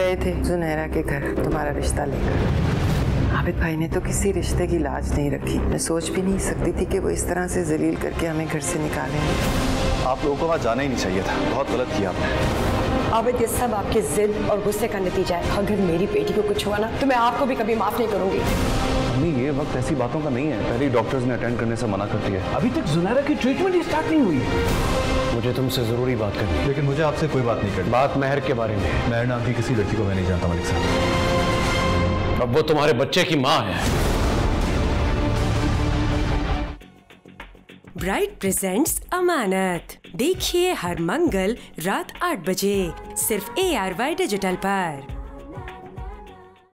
गए थे जुनैरा के घर तुम्हारा रिश्ता लेकर। आबिद भाई ने तो किसी रिश्ते की लाज नहीं रखी। मैं सोच भी नहीं सकती थी कि वो इस तरह से जलील करके हमें घर से निकालें। आप लोगों को वहाँ जाना ही नहीं चाहिए था। बहुत गलत किया आपने। आबिद ये सब आपकी जिद और गुस्से का नतीजा है। अगर मेरी बेटी को कुछ हुआ ना तो मैं आपको भी कभी माफ़ नहीं करूँगी। अम्मी ये वक्त ऐसी बातों का नहीं है। पहले डॉक्टर्स ने अटेंड करने से मना कर दिया है। अभी तक जुनैरा की ट्रीटमेंट ही स्टार्ट नहीं हुई। मुझे तुमसे ज़रूरी बात करनी लेकिन मुझे आपसे कोई बात नहीं करनी। बात मेहर के बारे में। मेहर नाम की किसी लड़की को मैं नहीं जानता मलिक साहब। अब वो तुम्हारे बच्चे की माँ है। Bright presents Amanat. देखिए हर मंगल रात आठ बजे सिर्फ़ ए आर वाई डिजिटल पर।